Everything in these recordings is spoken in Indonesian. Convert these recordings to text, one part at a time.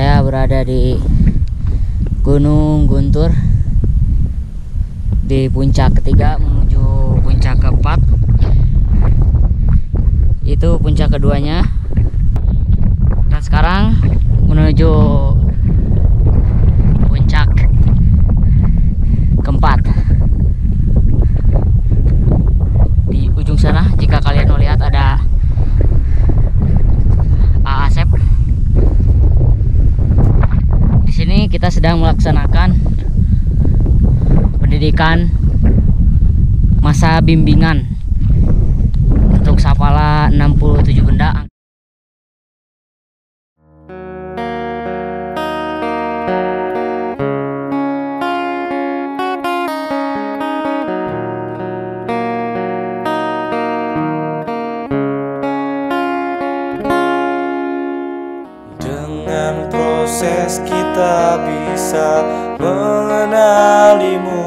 Saya berada di Gunung Guntur di puncak ketiga menuju puncak keempat. Itu puncak keduanya. Dan sekarang menuju kita sedang melaksanakan pendidikan masa bimbingan untuk Sapala 67 benda. Proses kita bisa mengenalimu.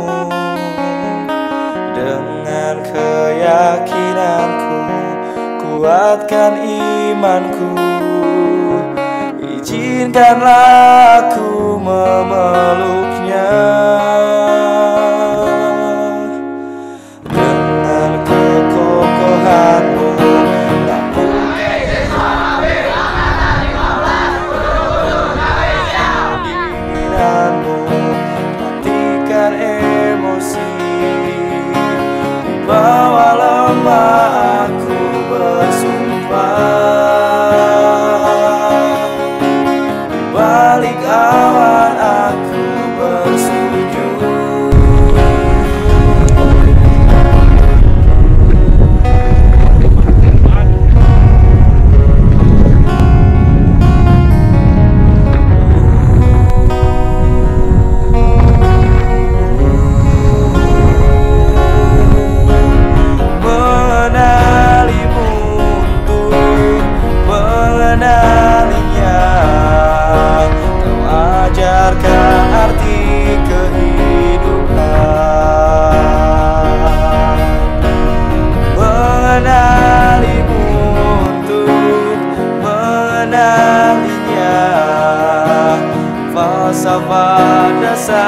Dengan keyakinanku kuatkan imanku. Izinkanlah aku memeluknya सा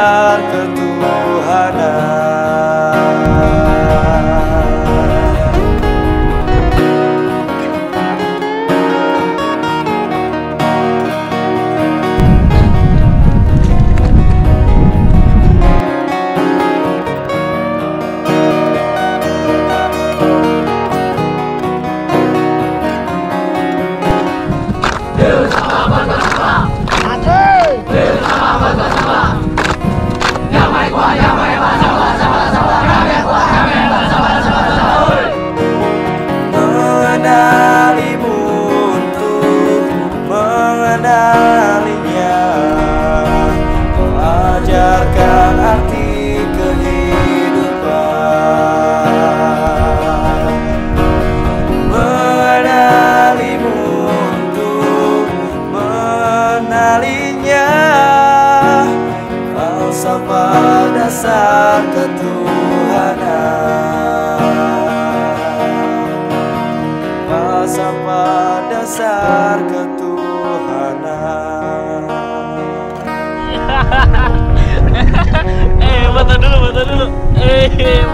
dasar ketuhanan. eh, mata dulu, mata dulu. Eh.